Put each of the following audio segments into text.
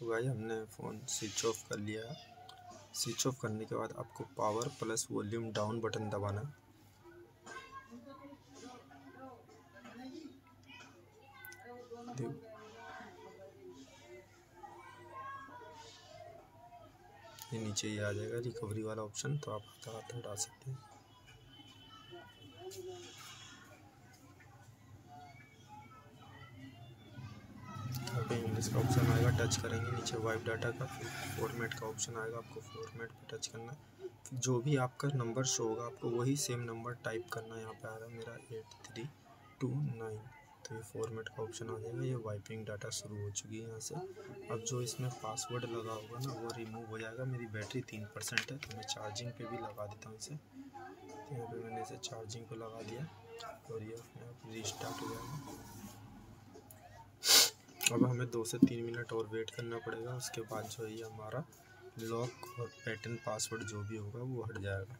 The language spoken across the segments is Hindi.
तो भाई हमने फ़ोन स्विच ऑफ़ कर लिया। स्विच ऑफ़ करने के बाद आपको power plus volume down button दबाना ये नीचे ही आ जाएगा रिकवरी वाला ऑप्शन तो आप हटा सकते हैं। पे इंग्लिश का ऑप्शन आएगा टच करेंगे नीचे वाइप डाटा का, फिर फॉर्मेट का ऑप्शन आएगा आपको फॉर्मेट पे टच करना। जो भी आपका नंबर शो होगा, आपको वही सेम नंबर टाइप करना है यहाँ पे आ रहा है मेरा एट थ्री टू नाइन तो ये फॉर्मेट का ऑप्शन आ जाएगा, ये वाइपिंग डाटा शुरू हो चुकी है यहाँ से। अब जो इसमें पासवर्ड लगा होगा ना, वो रिमूव हो जाएगा। मेरी बैटरी तीन परसेंट है तो मैं चार्जिंग पे भी लगा देता हूँ इसे। तो यहाँ पे मैंने इसे चार्जिंग पे लगा दिया और ये रीस्टार्ट हो जाएगा। अब हमें दो से तीन मिनट और वेट करना पड़ेगा, उसके बाद जो है हमारा लॉक और पैटर्न पासवर्ड जो भी होगा वो हट जाएगा।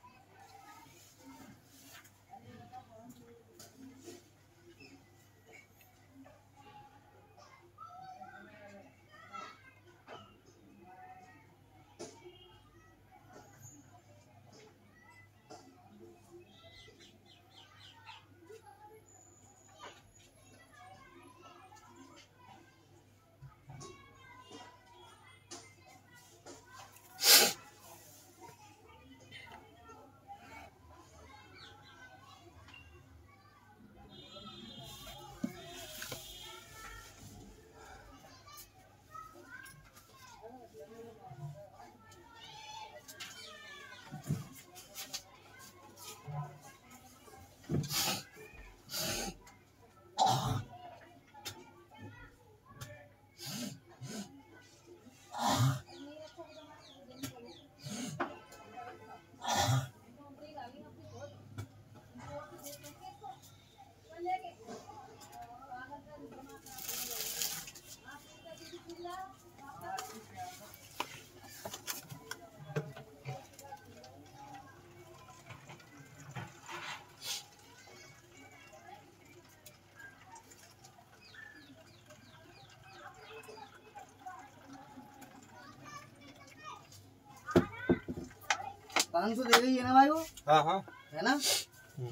पाँच सौ दे रही है ना भाई वो? हाँ हाँ। है ना?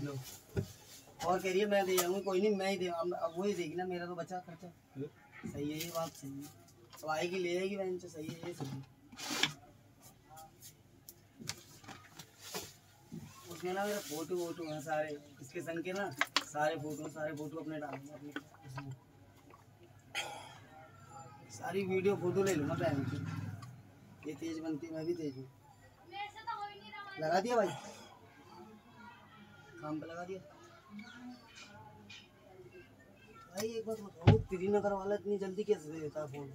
लो। और कह रही है मैं दे जाऊँगी कोई नहीं मैं ही दे अब वही देगी ना मेरा तो बचा खर्चा। सही है ये बात सही है। अब आएगी ले आएगी बहन से सही है ये सही उसमें ना मेरा फ़ोटो वोटो है सारे इसके संग के ना सारे फ़ोटो सारे फ़ोटो अपने डालूँगा अपने सारी वीडियो फ़ोटो ले लूँगा बहन की। ये तेज बनती मैं भी तेज हूँ। लगा दिया भाई। काम पे लगा दिया। भाई, एक बात बताओ श्रीनगर वाला इतनी जल्दी कैसे दे देता है फ़ोन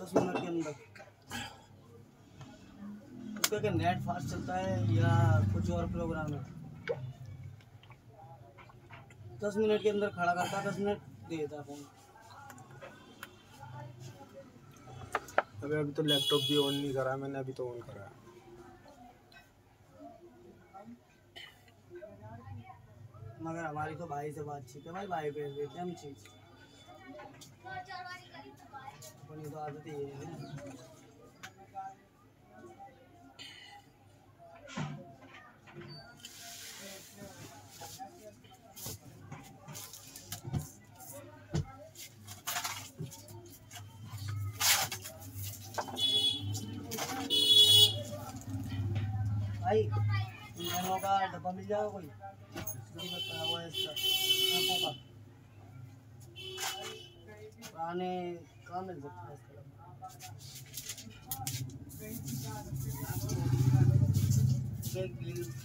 दस मिनट के अंदर। उसका क्या नेट फास्ट चलता है या कुछ और प्रोग्राम है? दस मिनट के अंदर खड़ा करता है दस मिनट दे देता है फ़ोन अभी अभी तो लैपटॉप भी ऑन नहीं करा मैंने अभी तो ऑन करा मगर हमारी तो भाई से बातचीत है भाई भाई पे देते हम चीज़। अपनी तो आदत ही है। भाई, इन दोनों का डब्बा मिल जाएगा कोई?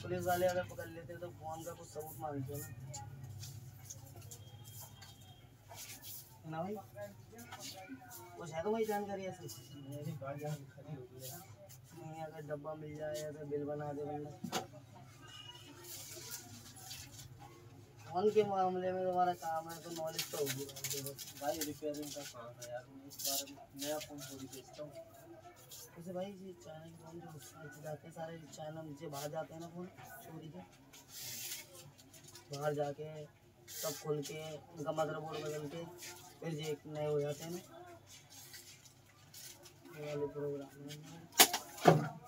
पुलिस वाले अगर पकड़ लेते तो फ़ोन का कुछ सबूत मांगते ना ना भाई कुछ है तो वही जानकारी ऐसी नहीं अगर डब्बा मिल जाए या फिर बिल बना दे बंदा फ़ोन के मामले में तुम्हारा काम है तो नॉलेज तो होगी। भाई। रिपेयरिंग का काम है यार, मैं इस बार नया फ़ोन थोड़ी बेचता हूँ। जैसे भाई, ये चाइना के फ़ोन जो जाते हैं, सारे चाइना नीचे बाहर जाते हैं ना फ़ोन चोरी के। बाहर जाके सब खोल के, उनका मदरबोर्ड बदल के, फिर ये नए हो जाते हैं ना। वाले प्रोग्राम